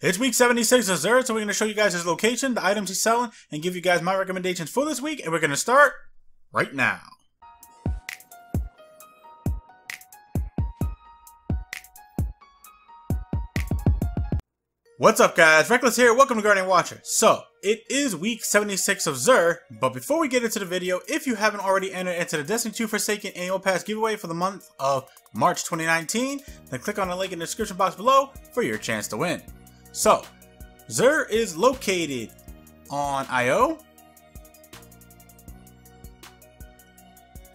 It's week 76 of Xur, so we're going to show you guys his location, the items he's selling, and give you guys my recommendations for this week, and we're going to start right now. What's up guys, Reckless here, welcome to Guardian Watcher. So, it is week 76 of Xur, but before we get into the video, if you haven't already entered into the Destiny 2 Forsaken annual pass giveaway for the month of March 2019, then click on the link in the description box below for your chance to win. So, Xur is located on IO,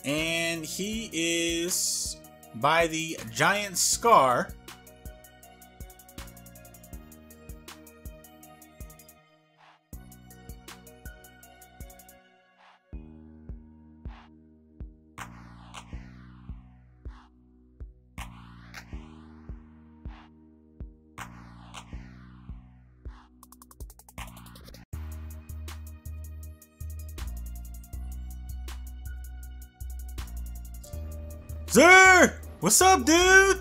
and he is by the Giant Scar, Xur! What's up, dude?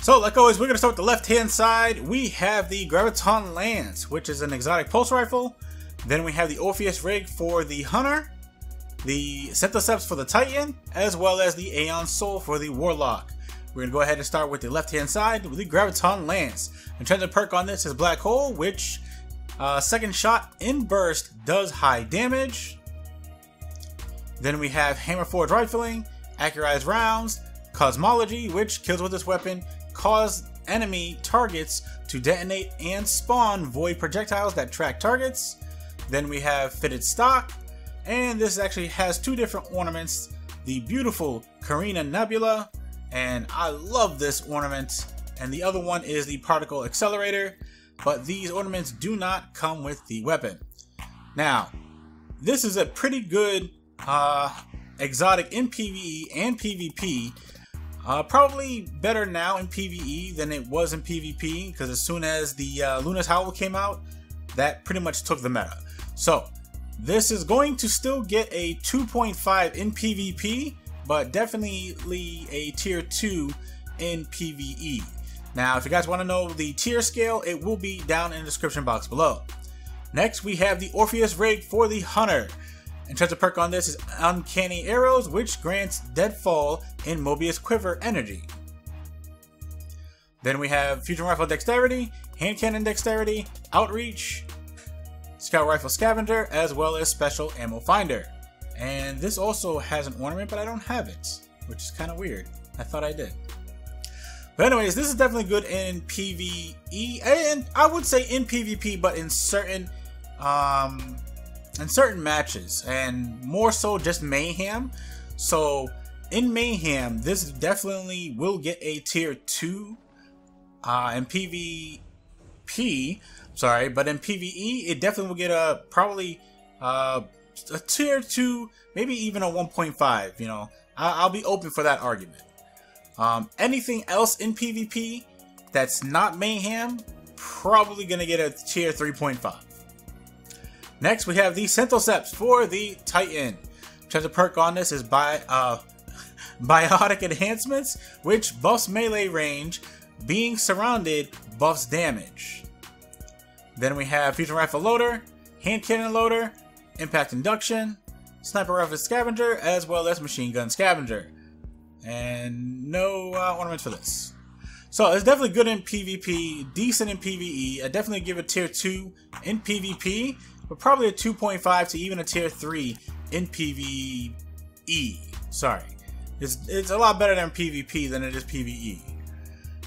So, like always, we're going to start with the left-hand side. We have the Graviton Lance, which is an exotic pulse rifle. Then we have the Orpheus Rig for the Hunter, the Synthoceps for the Titan, as well as the Aeon Soul for the Warlock. We're going to go ahead and start with the left-hand side with the Graviton Lance. And trying to perk on this is Black Hole, which uh, second shot in burst does high damage. Then we have Hammer Forged Rifling, Accurized Rounds, Cosmology, which kills with this weapon, cause enemy targets to detonate and spawn void projectiles that track targets. Then we have Fitted Stock, and this actually has two different ornaments. The beautiful Carina Nebula, and I love this ornament. And the other one is the Particle Accelerator but these ornaments do not come with the weapon. Now, this is a pretty good uh, exotic in PvE and PvP. Uh, probably better now in PvE than it was in PvP because as soon as the uh, Luna's Howl came out, that pretty much took the meta. So, this is going to still get a 2.5 in PvP, but definitely a tier 2 in PvE. Now, if you guys want to know the tier scale, it will be down in the description box below. Next, we have the Orpheus rig for the Hunter. And to perk on this is Uncanny Arrows, which grants Deadfall in Mobius Quiver energy. Then we have Fusion Rifle Dexterity, Hand Cannon Dexterity, Outreach, Scout Rifle Scavenger, as well as Special Ammo Finder. And this also has an ornament, but I don't have it, which is kind of weird. I thought I did. But anyways, this is definitely good in PvE, and I would say in PvP, but in certain, um, in certain matches, and more so just Mayhem. So in Mayhem, this definitely will get a tier 2 uh, in PvP, sorry, but in PvE, it definitely will get a, probably, uh, a tier 2, maybe even a 1.5, you know. I I'll be open for that argument. Um, anything else in PvP that's not Mayhem, probably going to get a tier 3.5. Next, we have the Synthoceps for the Titan. Chance perk on this is by uh, Biotic Enhancements, which buffs melee range. Being surrounded buffs damage. Then we have Fusion Rifle Loader, Hand Cannon Loader, Impact Induction, Sniper Rifle Scavenger, as well as Machine Gun Scavenger. And no uh, ornaments for this. So it's definitely good in PvP, decent in PvE. I definitely give it tier 2 in PvP, but probably a 2.5 to even a tier 3 in PvE. Sorry. It's, it's a lot better than PvP than it is PvE.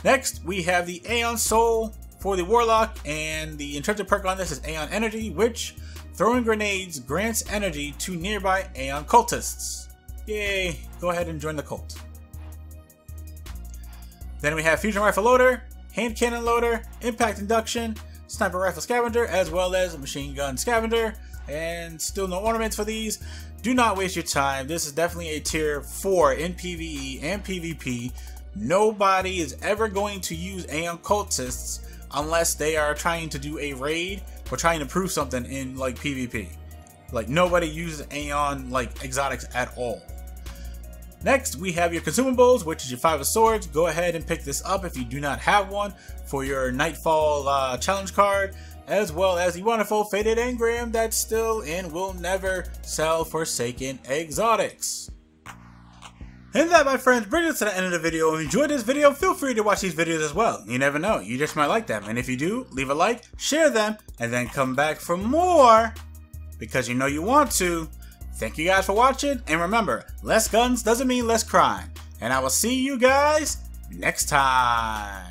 Next, we have the Aeon Soul for the Warlock, and the enchanted perk on this is Aeon Energy, which throwing grenades grants energy to nearby Aeon cultists. Yay, go ahead and join the cult. Then we have Fusion Rifle Loader, Hand Cannon Loader, Impact Induction, Sniper Rifle Scavenger, as well as Machine Gun Scavenger. And still no ornaments for these. Do not waste your time. This is definitely a tier 4 in PvE and PvP. Nobody is ever going to use Aeon Cultists unless they are trying to do a raid or trying to prove something in like PvP. Like nobody uses Aeon like exotics at all. Next, we have your consumables, which is your Five of Swords. Go ahead and pick this up if you do not have one for your Nightfall uh, challenge card, as well as the wonderful Fated Engram that's still in will never sell Forsaken Exotics. And that, my friends, brings us to the end of the video. If you enjoyed this video, feel free to watch these videos as well. You never know, you just might like them. And if you do, leave a like, share them, and then come back for more, because you know you want to. Thank you guys for watching, and remember, less guns doesn't mean less crime. And I will see you guys next time.